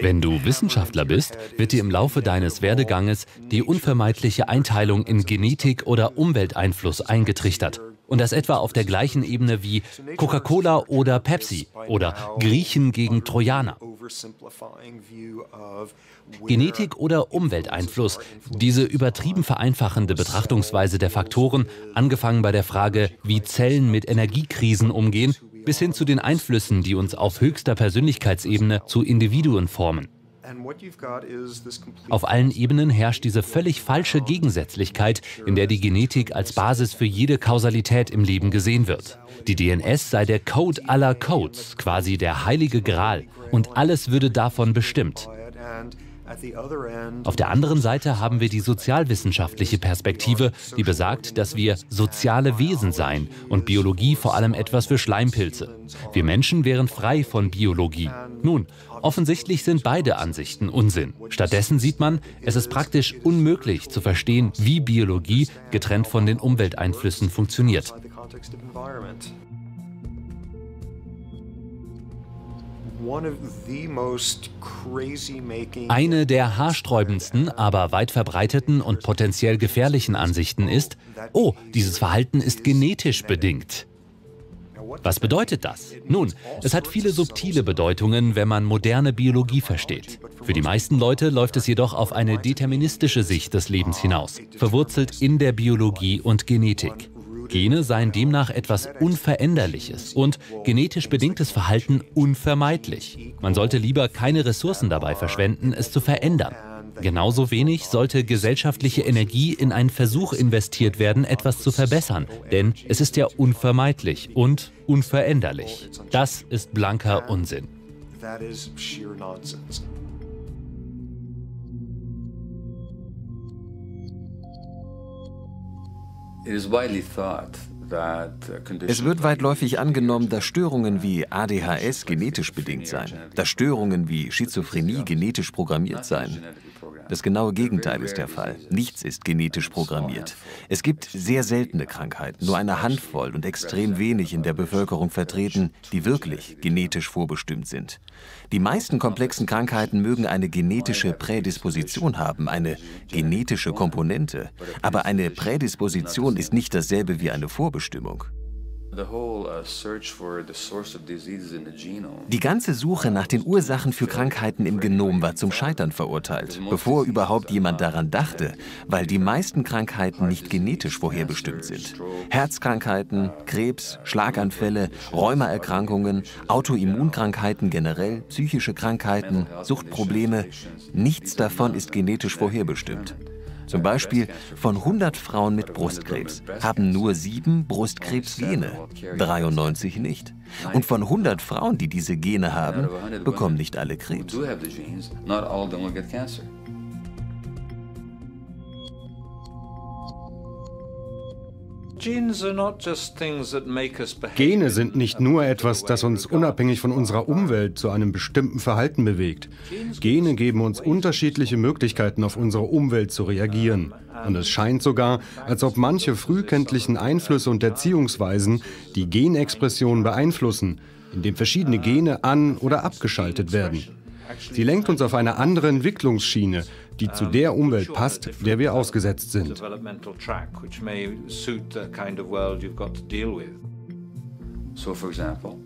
Wenn du Wissenschaftler bist, wird dir im Laufe deines Werdeganges die unvermeidliche Einteilung in Genetik oder Umwelteinfluss eingetrichtert. Und das etwa auf der gleichen Ebene wie Coca-Cola oder Pepsi oder Griechen gegen Trojaner. Genetik oder Umwelteinfluss, diese übertrieben vereinfachende Betrachtungsweise der Faktoren, angefangen bei der Frage, wie Zellen mit Energiekrisen umgehen, bis hin zu den Einflüssen, die uns auf höchster Persönlichkeitsebene zu Individuen formen. Auf allen Ebenen herrscht diese völlig falsche Gegensätzlichkeit, in der die Genetik als Basis für jede Kausalität im Leben gesehen wird. Die DNS sei der Code aller Codes, quasi der heilige Gral, und alles würde davon bestimmt. Auf der anderen Seite haben wir die sozialwissenschaftliche Perspektive, die besagt, dass wir soziale Wesen seien und Biologie vor allem etwas für Schleimpilze. Wir Menschen wären frei von Biologie. Nun, offensichtlich sind beide Ansichten Unsinn. Stattdessen sieht man, es ist praktisch unmöglich zu verstehen, wie Biologie getrennt von den Umwelteinflüssen funktioniert. Eine der haarsträubendsten, aber weit verbreiteten und potenziell gefährlichen Ansichten ist, oh, dieses Verhalten ist genetisch bedingt. Was bedeutet das? Nun, es hat viele subtile Bedeutungen, wenn man moderne Biologie versteht. Für die meisten Leute läuft es jedoch auf eine deterministische Sicht des Lebens hinaus, verwurzelt in der Biologie und Genetik. Gene seien demnach etwas Unveränderliches und genetisch bedingtes Verhalten unvermeidlich. Man sollte lieber keine Ressourcen dabei verschwenden, es zu verändern. Genauso wenig sollte gesellschaftliche Energie in einen Versuch investiert werden, etwas zu verbessern, denn es ist ja unvermeidlich und unveränderlich. Das ist blanker Unsinn. Es wird weitläufig angenommen, dass Störungen wie ADHS genetisch bedingt seien, dass Störungen wie Schizophrenie genetisch programmiert seien. Das genaue Gegenteil ist der Fall. Nichts ist genetisch programmiert. Es gibt sehr seltene Krankheiten, nur eine Handvoll und extrem wenig in der Bevölkerung vertreten, die wirklich genetisch vorbestimmt sind. Die meisten komplexen Krankheiten mögen eine genetische Prädisposition haben, eine genetische Komponente. Aber eine Prädisposition ist nicht dasselbe wie eine Vorbestimmung. Uh, Die ganze Suche nach den Ursachen für Krankheiten im Genom war zum Scheitern verurteilt, bevor überhaupt jemand daran dachte, weil die meisten Krankheiten nicht genetisch vorherbestimmt sind. Herzkrankheiten, Krebs, Schlaganfälle, Rheumaerkrankungen, Autoimmunkrankheiten generell, psychische Krankheiten, Suchtprobleme, nichts davon ist genetisch vorherbestimmt. Zum Beispiel von 100 Frauen mit Brustkrebs haben nur sieben Brustkrebsgene, 93 nicht. Und von 100 Frauen, die diese Gene haben, bekommen nicht alle Krebs. Gene sind nicht nur etwas, das uns unabhängig von unserer Umwelt zu einem bestimmten Verhalten bewegt. Gene geben uns unterschiedliche Möglichkeiten, auf unsere Umwelt zu reagieren. Und es scheint sogar, als ob manche frühkindlichen Einflüsse und Erziehungsweisen die Genexpression beeinflussen, indem verschiedene Gene an- oder abgeschaltet werden. Sie lenkt uns auf eine andere Entwicklungsschiene, die zu der Umwelt passt, der wir ausgesetzt sind. So, for example,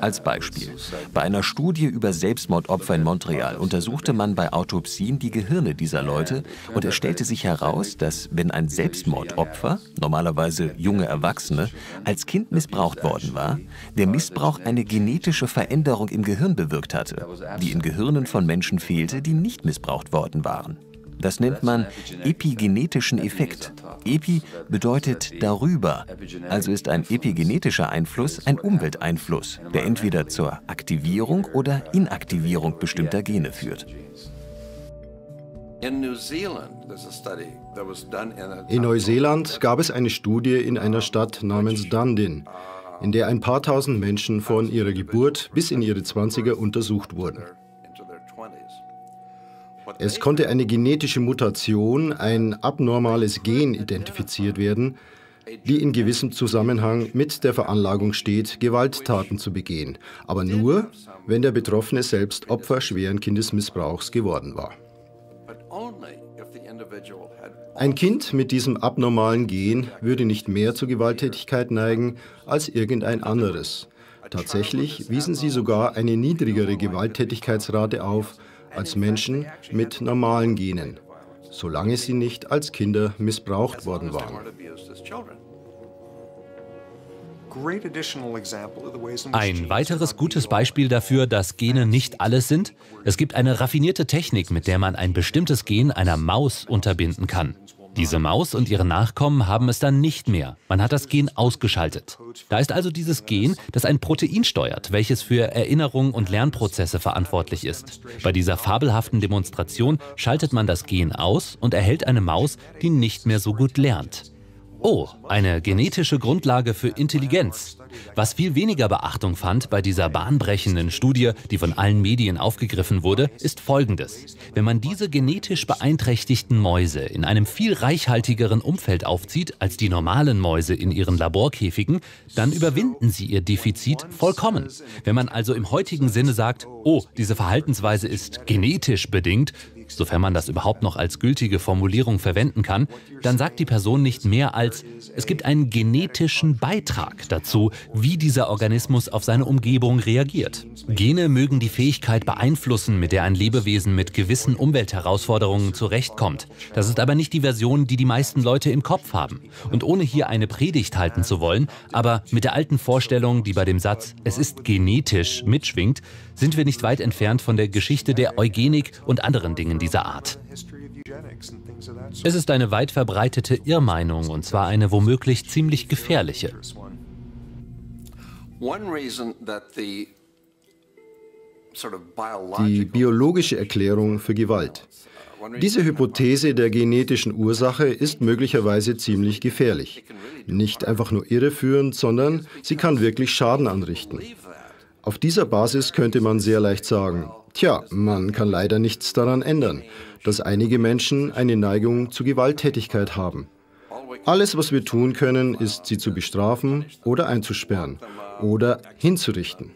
Als Beispiel. Bei einer Studie über Selbstmordopfer in Montreal untersuchte man bei Autopsien die Gehirne dieser Leute und es stellte sich heraus, dass wenn ein Selbstmordopfer, normalerweise junge Erwachsene, als Kind missbraucht worden war, der Missbrauch eine genetische Veränderung im Gehirn bewirkt hatte, die in Gehirnen von Menschen fehlte, die nicht missbraucht worden waren. Das nennt man epigenetischen Effekt. Epi bedeutet darüber, also ist ein epigenetischer Einfluss ein Umwelteinfluss, der entweder zur Aktivierung oder Inaktivierung bestimmter Gene führt. In Neuseeland gab es eine Studie in einer Stadt namens Dunedin, in der ein paar tausend Menschen von ihrer Geburt bis in ihre 20er untersucht wurden. Es konnte eine genetische Mutation, ein abnormales Gen identifiziert werden, die in gewissem Zusammenhang mit der Veranlagung steht, Gewalttaten zu begehen, aber nur, wenn der Betroffene selbst Opfer schweren Kindesmissbrauchs geworden war. Ein Kind mit diesem abnormalen Gen würde nicht mehr zur Gewalttätigkeit neigen als irgendein anderes. Tatsächlich wiesen sie sogar eine niedrigere Gewalttätigkeitsrate auf als Menschen mit normalen Genen, solange sie nicht als Kinder missbraucht worden waren. Ein weiteres gutes Beispiel dafür, dass Gene nicht alles sind, es gibt eine raffinierte Technik, mit der man ein bestimmtes Gen einer Maus unterbinden kann. Diese Maus und ihre Nachkommen haben es dann nicht mehr. Man hat das Gen ausgeschaltet. Da ist also dieses Gen, das ein Protein steuert, welches für Erinnerung und Lernprozesse verantwortlich ist. Bei dieser fabelhaften Demonstration schaltet man das Gen aus und erhält eine Maus, die nicht mehr so gut lernt. Oh, eine genetische Grundlage für Intelligenz. Was viel weniger Beachtung fand bei dieser bahnbrechenden Studie, die von allen Medien aufgegriffen wurde, ist folgendes. Wenn man diese genetisch beeinträchtigten Mäuse in einem viel reichhaltigeren Umfeld aufzieht als die normalen Mäuse in ihren Laborkäfigen, dann überwinden sie ihr Defizit vollkommen. Wenn man also im heutigen Sinne sagt, oh, diese Verhaltensweise ist genetisch bedingt, sofern man das überhaupt noch als gültige Formulierung verwenden kann, dann sagt die Person nicht mehr als, es gibt einen genetischen Beitrag dazu, wie dieser Organismus auf seine Umgebung reagiert. Gene mögen die Fähigkeit beeinflussen, mit der ein Lebewesen mit gewissen Umweltherausforderungen zurechtkommt. Das ist aber nicht die Version, die die meisten Leute im Kopf haben. Und ohne hier eine Predigt halten zu wollen, aber mit der alten Vorstellung, die bei dem Satz, es ist genetisch mitschwingt, sind wir nicht weit entfernt von der Geschichte der Eugenik und anderen Dingen dieser Art. Es ist eine weit verbreitete Irrmeinung und zwar eine womöglich ziemlich gefährliche. Die biologische Erklärung für Gewalt. Diese Hypothese der genetischen Ursache ist möglicherweise ziemlich gefährlich. Nicht einfach nur irreführend, sondern sie kann wirklich Schaden anrichten. Auf dieser Basis könnte man sehr leicht sagen, tja, man kann leider nichts daran ändern, dass einige Menschen eine Neigung zu Gewalttätigkeit haben. Alles, was wir tun können, ist, sie zu bestrafen oder einzusperren oder hinzurichten.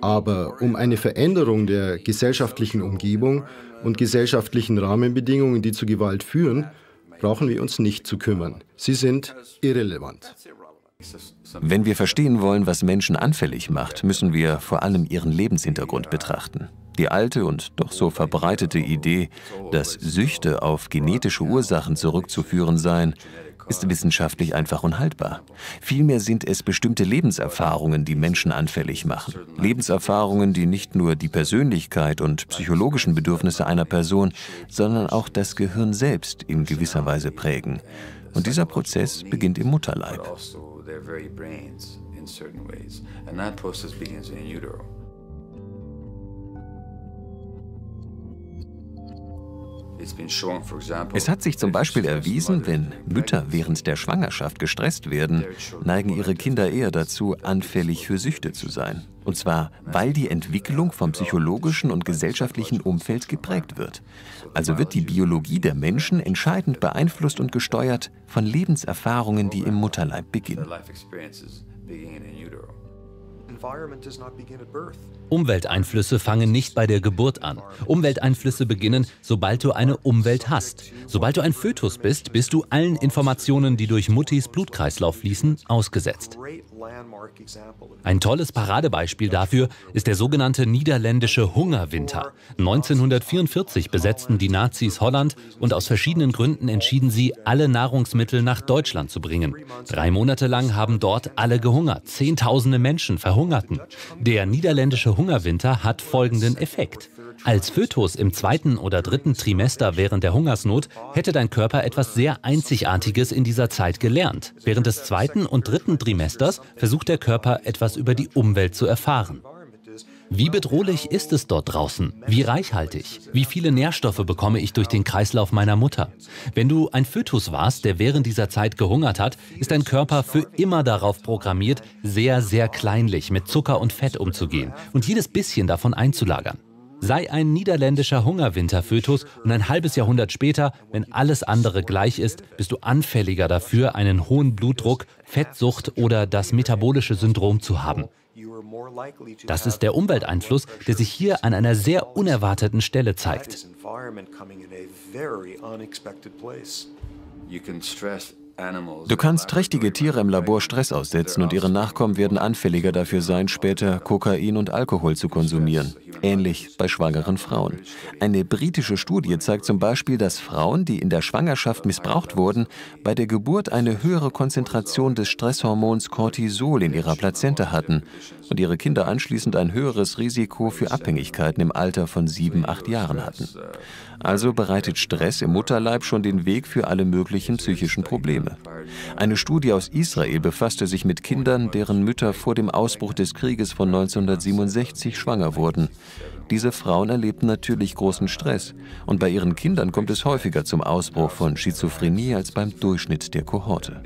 Aber um eine Veränderung der gesellschaftlichen Umgebung und gesellschaftlichen Rahmenbedingungen, die zu Gewalt führen, brauchen wir uns nicht zu kümmern. Sie sind irrelevant. Wenn wir verstehen wollen, was Menschen anfällig macht, müssen wir vor allem ihren Lebenshintergrund betrachten. Die alte und doch so verbreitete Idee, dass Süchte auf genetische Ursachen zurückzuführen seien, ist wissenschaftlich einfach unhaltbar. Vielmehr sind es bestimmte Lebenserfahrungen, die Menschen anfällig machen. Lebenserfahrungen, die nicht nur die Persönlichkeit und psychologischen Bedürfnisse einer Person, sondern auch das Gehirn selbst in gewisser Weise prägen. Und dieser Prozess beginnt im Mutterleib. their very brains in certain ways. And that process begins in utero. Es hat sich zum Beispiel erwiesen, wenn Mütter während der Schwangerschaft gestresst werden, neigen ihre Kinder eher dazu, anfällig für Süchte zu sein. Und zwar, weil die Entwicklung vom psychologischen und gesellschaftlichen Umfeld geprägt wird. Also wird die Biologie der Menschen entscheidend beeinflusst und gesteuert von Lebenserfahrungen, die im Mutterleib beginnen. Umwelteinflüsse fangen nicht bei der Geburt an. Umwelteinflüsse beginnen, sobald du eine Umwelt hast. Sobald du ein Fötus bist, bist du allen Informationen, die durch Muttis Blutkreislauf fließen, ausgesetzt. Ein tolles Paradebeispiel dafür ist der sogenannte niederländische Hungerwinter. 1944 besetzten die Nazis Holland und aus verschiedenen Gründen entschieden sie, alle Nahrungsmittel nach Deutschland zu bringen. Drei Monate lang haben dort alle gehungert. Zehntausende Menschen verhungerten. Der niederländische Hungerwinter hat folgenden Effekt. Als Fötus im zweiten oder dritten Trimester während der Hungersnot hätte dein Körper etwas sehr Einzigartiges in dieser Zeit gelernt. Während des zweiten und dritten Trimesters versucht der Körper etwas über die Umwelt zu erfahren. Wie bedrohlich ist es dort draußen? Wie reichhaltig? Wie viele Nährstoffe bekomme ich durch den Kreislauf meiner Mutter? Wenn du ein Fötus warst, der während dieser Zeit gehungert hat, ist dein Körper für immer darauf programmiert, sehr, sehr kleinlich mit Zucker und Fett umzugehen und jedes bisschen davon einzulagern. Sei ein niederländischer Hungerwinterfötus und ein halbes Jahrhundert später, wenn alles andere gleich ist, bist du anfälliger dafür, einen hohen Blutdruck, Fettsucht oder das metabolische Syndrom zu haben. Das ist der Umwelteinfluss, der sich hier an einer sehr unerwarteten Stelle zeigt. Du kannst trächtige Tiere im Labor Stress aussetzen und ihre Nachkommen werden anfälliger dafür sein, später Kokain und Alkohol zu konsumieren. Ähnlich bei schwangeren Frauen. Eine britische Studie zeigt zum Beispiel, dass Frauen, die in der Schwangerschaft missbraucht wurden, bei der Geburt eine höhere Konzentration des Stresshormons Cortisol in ihrer Plazenta hatten und ihre Kinder anschließend ein höheres Risiko für Abhängigkeiten im Alter von sieben, acht Jahren hatten. Also bereitet Stress im Mutterleib schon den Weg für alle möglichen psychischen Probleme. Eine Studie aus Israel befasste sich mit Kindern, deren Mütter vor dem Ausbruch des Krieges von 1967 schwanger wurden. Diese Frauen erlebten natürlich großen Stress und bei ihren Kindern kommt es häufiger zum Ausbruch von Schizophrenie als beim Durchschnitt der Kohorte.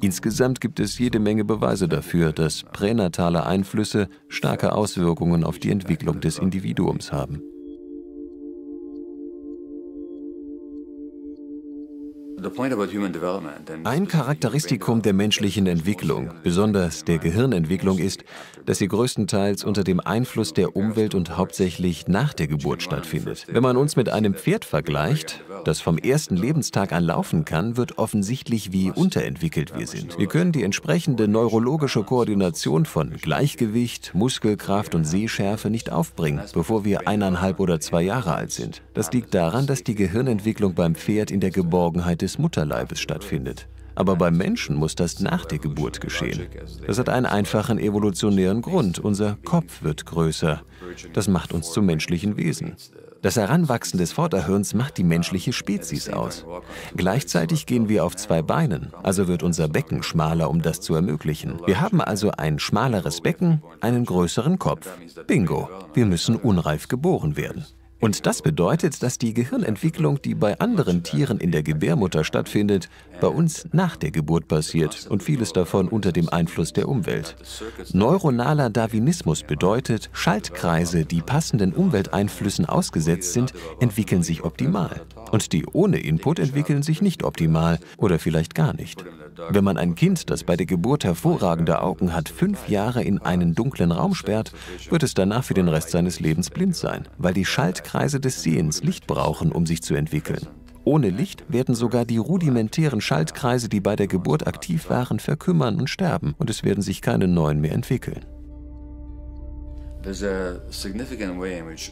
Insgesamt gibt es jede Menge Beweise dafür, dass pränatale Einflüsse starke Auswirkungen auf die Entwicklung des Individuums haben. Ein Charakteristikum der menschlichen Entwicklung, besonders der Gehirnentwicklung, ist, dass sie größtenteils unter dem Einfluss der Umwelt und hauptsächlich nach der Geburt stattfindet. Wenn man uns mit einem Pferd vergleicht, das vom ersten Lebenstag an laufen kann, wird offensichtlich, wie unterentwickelt wir sind. Wir können die entsprechende neurologische Koordination von Gleichgewicht, Muskelkraft und Sehschärfe nicht aufbringen, bevor wir eineinhalb oder zwei Jahre alt sind. Das liegt daran, dass die Gehirnentwicklung beim Pferd in der Geborgenheit des Mutterleibes stattfindet. Aber beim Menschen muss das nach der Geburt geschehen. Das hat einen einfachen evolutionären Grund. Unser Kopf wird größer. Das macht uns zu menschlichen Wesen. Das Heranwachsen des Vorderhirns macht die menschliche Spezies aus. Gleichzeitig gehen wir auf zwei Beinen, also wird unser Becken schmaler, um das zu ermöglichen. Wir haben also ein schmaleres Becken, einen größeren Kopf. Bingo, wir müssen unreif geboren werden. Und das bedeutet, dass die Gehirnentwicklung, die bei anderen Tieren in der Gebärmutter stattfindet, bei uns nach der Geburt passiert und vieles davon unter dem Einfluss der Umwelt. Neuronaler Darwinismus bedeutet, Schaltkreise, die passenden Umwelteinflüssen ausgesetzt sind, entwickeln sich optimal. Und die ohne Input entwickeln sich nicht optimal oder vielleicht gar nicht. Wenn man ein Kind, das bei der Geburt hervorragende Augen hat, fünf Jahre in einen dunklen Raum sperrt, wird es danach für den Rest seines Lebens blind sein, weil die Schaltkreise des Sehens Licht brauchen, um sich zu entwickeln. Ohne Licht werden sogar die rudimentären Schaltkreise, die bei der Geburt aktiv waren, verkümmern und sterben und es werden sich keine neuen mehr entwickeln.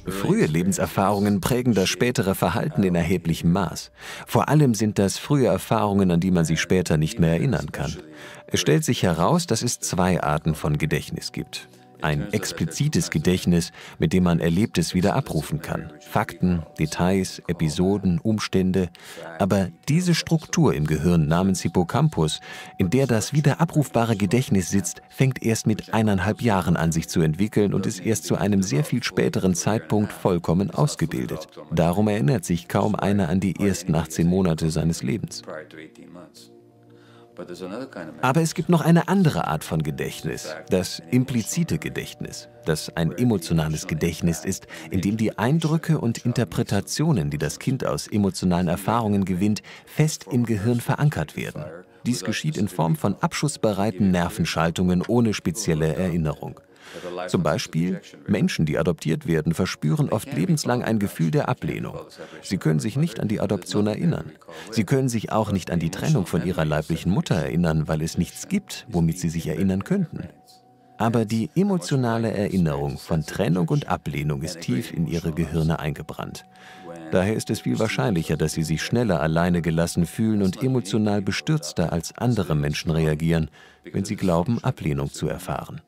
Frühe Lebenserfahrungen prägen das spätere Verhalten in erheblichem Maß. Vor allem sind das frühe Erfahrungen, an die man sich später nicht mehr erinnern kann. Es stellt sich heraus, dass es zwei Arten von Gedächtnis gibt ein explizites Gedächtnis, mit dem man Erlebtes wieder abrufen kann. Fakten, Details, Episoden, Umstände. Aber diese Struktur im Gehirn namens Hippocampus, in der das wieder abrufbare Gedächtnis sitzt, fängt erst mit eineinhalb Jahren an sich zu entwickeln und ist erst zu einem sehr viel späteren Zeitpunkt vollkommen ausgebildet. Darum erinnert sich kaum einer an die ersten 18 Monate seines Lebens. Aber es gibt noch eine andere Art von Gedächtnis, das implizite Gedächtnis, das ein emotionales Gedächtnis ist, in dem die Eindrücke und Interpretationen, die das Kind aus emotionalen Erfahrungen gewinnt, fest im Gehirn verankert werden. Dies geschieht in Form von abschussbereiten Nervenschaltungen ohne spezielle Erinnerung. Zum Beispiel Menschen, die adoptiert werden, verspüren oft lebenslang ein Gefühl der Ablehnung. Sie können sich nicht an die Adoption erinnern. Sie können sich auch nicht an die Trennung von ihrer leiblichen Mutter erinnern, weil es nichts gibt, womit sie sich erinnern könnten. Aber die emotionale Erinnerung von Trennung und Ablehnung ist tief in ihre Gehirne eingebrannt. Daher ist es viel wahrscheinlicher, dass sie sich schneller alleine gelassen fühlen und emotional bestürzter als andere Menschen reagieren, wenn sie glauben, Ablehnung zu erfahren.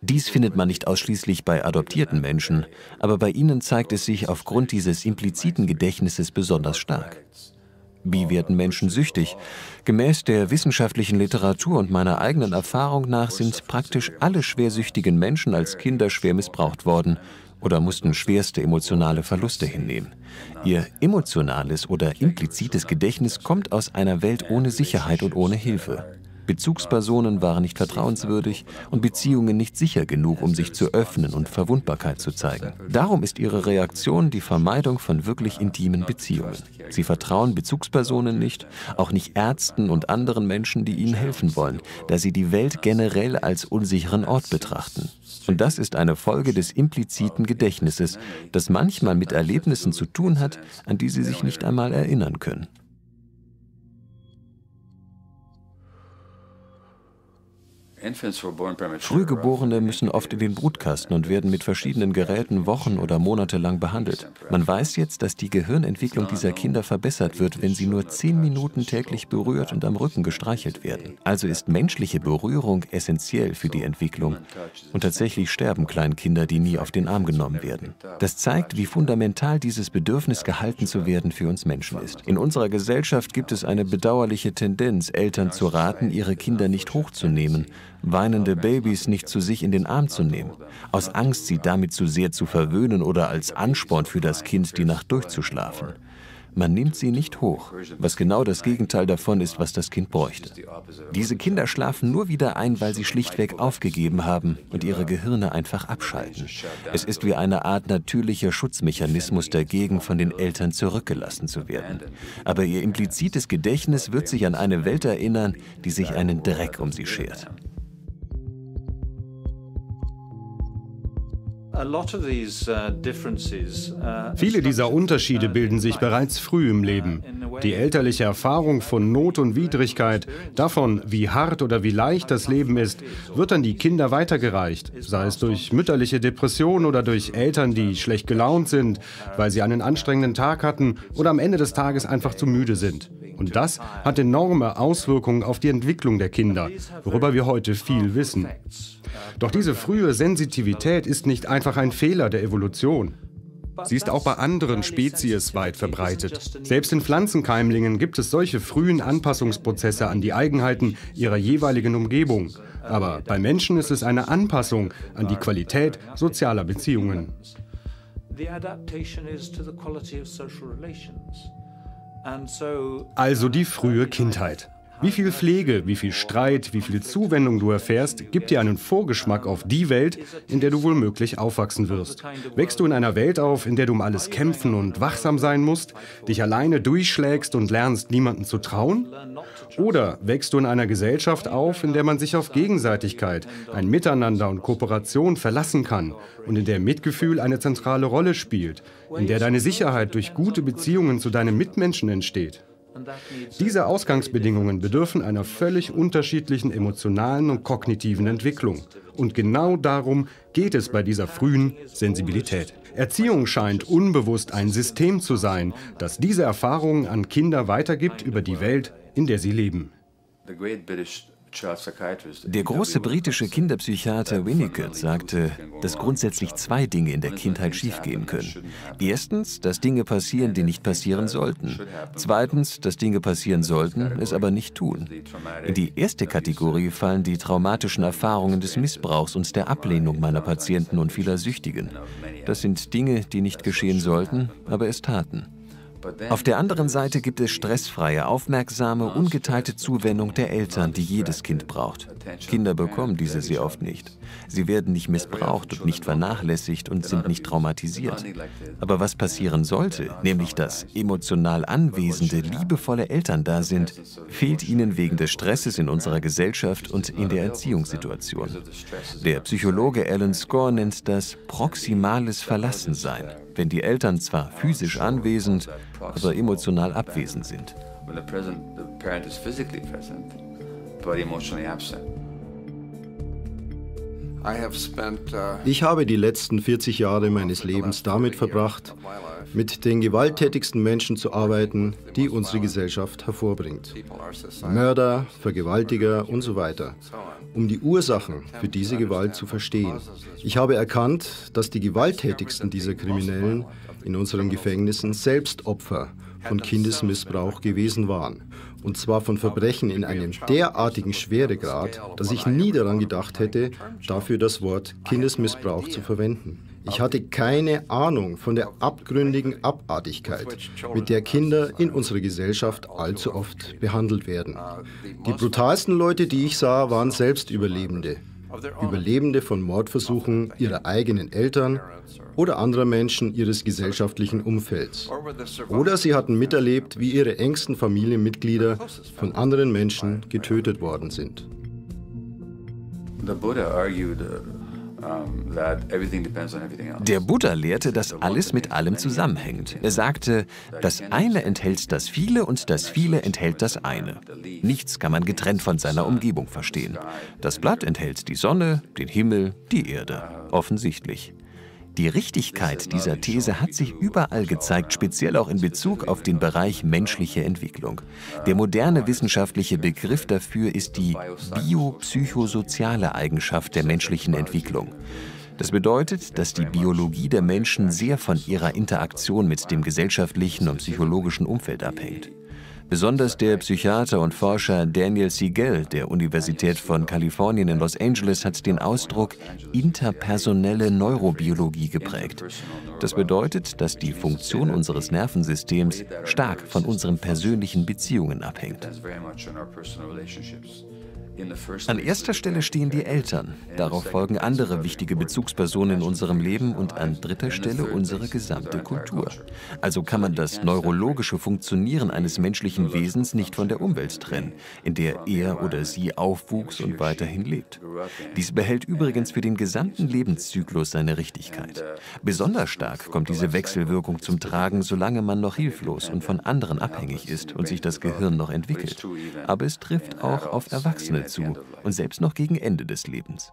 Dies findet man nicht ausschließlich bei adoptierten Menschen, aber bei ihnen zeigt es sich aufgrund dieses impliziten Gedächtnisses besonders stark. Wie werden Menschen süchtig? Gemäß der wissenschaftlichen Literatur und meiner eigenen Erfahrung nach sind praktisch alle schwersüchtigen Menschen als Kinder schwer missbraucht worden oder mussten schwerste emotionale Verluste hinnehmen. Ihr emotionales oder implizites Gedächtnis kommt aus einer Welt ohne Sicherheit und ohne Hilfe. Bezugspersonen waren nicht vertrauenswürdig und Beziehungen nicht sicher genug, um sich zu öffnen und Verwundbarkeit zu zeigen. Darum ist ihre Reaktion die Vermeidung von wirklich intimen Beziehungen. Sie vertrauen Bezugspersonen nicht, auch nicht Ärzten und anderen Menschen, die ihnen helfen wollen, da sie die Welt generell als unsicheren Ort betrachten. Und das ist eine Folge des impliziten Gedächtnisses, das manchmal mit Erlebnissen zu tun hat, an die sie sich nicht einmal erinnern können. Frühgeborene müssen oft in den Brutkasten und werden mit verschiedenen Geräten Wochen oder Monate lang behandelt. Man weiß jetzt, dass die Gehirnentwicklung dieser Kinder verbessert wird, wenn sie nur zehn Minuten täglich berührt und am Rücken gestreichelt werden. Also ist menschliche Berührung essentiell für die Entwicklung. Und tatsächlich sterben Kleinkinder, die nie auf den Arm genommen werden. Das zeigt, wie fundamental dieses Bedürfnis gehalten zu werden für uns Menschen ist. In unserer Gesellschaft gibt es eine bedauerliche Tendenz, Eltern zu raten, ihre Kinder nicht hochzunehmen weinende Babys nicht zu sich in den Arm zu nehmen, aus Angst, sie damit zu sehr zu verwöhnen oder als Ansporn für das Kind, die Nacht durchzuschlafen. Man nimmt sie nicht hoch, was genau das Gegenteil davon ist, was das Kind bräuchte. Diese Kinder schlafen nur wieder ein, weil sie schlichtweg aufgegeben haben und ihre Gehirne einfach abschalten. Es ist wie eine Art natürlicher Schutzmechanismus dagegen, von den Eltern zurückgelassen zu werden. Aber ihr implizites Gedächtnis wird sich an eine Welt erinnern, die sich einen Dreck um sie schert. Viele dieser Unterschiede bilden sich bereits früh im Leben. Die elterliche Erfahrung von Not und Widrigkeit, davon, wie hart oder wie leicht das Leben ist, wird an die Kinder weitergereicht, sei es durch mütterliche Depression oder durch Eltern, die schlecht gelaunt sind, weil sie einen anstrengenden Tag hatten oder am Ende des Tages einfach zu müde sind. Und das hat enorme Auswirkungen auf die Entwicklung der Kinder, worüber wir heute viel wissen. Doch diese frühe Sensitivität ist nicht einfach ein Fehler der Evolution. Sie ist auch bei anderen Spezies weit verbreitet. Selbst in Pflanzenkeimlingen gibt es solche frühen Anpassungsprozesse an die Eigenheiten ihrer jeweiligen Umgebung. Aber bei Menschen ist es eine Anpassung an die Qualität sozialer Beziehungen. Also die frühe Kindheit. Wie viel Pflege, wie viel Streit, wie viel Zuwendung du erfährst, gibt dir einen Vorgeschmack auf die Welt, in der du womöglich aufwachsen wirst. Wächst du in einer Welt auf, in der du um alles kämpfen und wachsam sein musst, dich alleine durchschlägst und lernst, niemandem zu trauen? Oder wächst du in einer Gesellschaft auf, in der man sich auf Gegenseitigkeit, ein Miteinander und Kooperation verlassen kann und in der Mitgefühl eine zentrale Rolle spielt, in der deine Sicherheit durch gute Beziehungen zu deinen Mitmenschen entsteht? Diese Ausgangsbedingungen bedürfen einer völlig unterschiedlichen emotionalen und kognitiven Entwicklung. Und genau darum geht es bei dieser frühen Sensibilität. Erziehung scheint unbewusst ein System zu sein, das diese Erfahrungen an Kinder weitergibt über die Welt, in der sie leben. Der große britische Kinderpsychiater Winnicott sagte, dass grundsätzlich zwei Dinge in der Kindheit schiefgehen können. Erstens, dass Dinge passieren, die nicht passieren sollten. Zweitens, dass Dinge passieren sollten, es aber nicht tun. In die erste Kategorie fallen die traumatischen Erfahrungen des Missbrauchs und der Ablehnung meiner Patienten und vieler Süchtigen. Das sind Dinge, die nicht geschehen sollten, aber es taten. Auf der anderen Seite gibt es stressfreie, aufmerksame, ungeteilte Zuwendung der Eltern, die jedes Kind braucht. Kinder bekommen diese sehr oft nicht. Sie werden nicht missbraucht und nicht vernachlässigt und sind nicht traumatisiert. Aber was passieren sollte, nämlich dass emotional anwesende, liebevolle Eltern da sind, fehlt ihnen wegen des Stresses in unserer Gesellschaft und in der Erziehungssituation. Der Psychologe Alan Score nennt das proximales Verlassensein wenn die Eltern zwar physisch anwesend, aber emotional abwesend sind. Uh, ich habe die letzten 40 Jahre meines Lebens damit verbracht, mit den gewalttätigsten Menschen zu arbeiten, die unsere Gesellschaft hervorbringt. Mörder, Vergewaltiger und so weiter, um die Ursachen für diese Gewalt zu verstehen. Ich habe erkannt, dass die gewalttätigsten dieser Kriminellen in unseren Gefängnissen selbst Opfer von Kindesmissbrauch gewesen waren. Und zwar von Verbrechen in einem derartigen Schweregrad, dass ich nie daran gedacht hätte, dafür das Wort Kindesmissbrauch zu verwenden. Ich hatte keine Ahnung von der abgründigen Abartigkeit, mit der Kinder in unserer Gesellschaft allzu oft behandelt werden. Die brutalsten Leute, die ich sah, waren Selbstüberlebende. Überlebende von Mordversuchen ihrer eigenen Eltern oder anderer Menschen ihres gesellschaftlichen Umfelds. Oder sie hatten miterlebt, wie ihre engsten Familienmitglieder von anderen Menschen getötet worden sind. The Buddha argued der Buddha lehrte, dass alles mit allem zusammenhängt. Er sagte, das eine enthält das viele und das viele enthält das eine. Nichts kann man getrennt von seiner Umgebung verstehen. Das Blatt enthält die Sonne, den Himmel, die Erde. Offensichtlich. Die Richtigkeit dieser These hat sich überall gezeigt, speziell auch in Bezug auf den Bereich menschliche Entwicklung. Der moderne wissenschaftliche Begriff dafür ist die biopsychosoziale Eigenschaft der menschlichen Entwicklung. Das bedeutet, dass die Biologie der Menschen sehr von ihrer Interaktion mit dem gesellschaftlichen und psychologischen Umfeld abhängt. Besonders der Psychiater und Forscher Daniel Siegel der Universität von Kalifornien in Los Angeles hat den Ausdruck interpersonelle Neurobiologie geprägt. Das bedeutet, dass die Funktion unseres Nervensystems stark von unseren persönlichen Beziehungen abhängt. An erster Stelle stehen die Eltern, darauf folgen andere wichtige Bezugspersonen in unserem Leben und an dritter Stelle unsere gesamte Kultur. Also kann man das neurologische Funktionieren eines menschlichen Wesens nicht von der Umwelt trennen, in der er oder sie aufwuchs und weiterhin lebt. Dies behält übrigens für den gesamten Lebenszyklus seine Richtigkeit. Besonders stark kommt diese Wechselwirkung zum Tragen, solange man noch hilflos und von anderen abhängig ist und sich das Gehirn noch entwickelt. Aber es trifft auch auf Erwachsene zu und selbst noch gegen Ende des Lebens.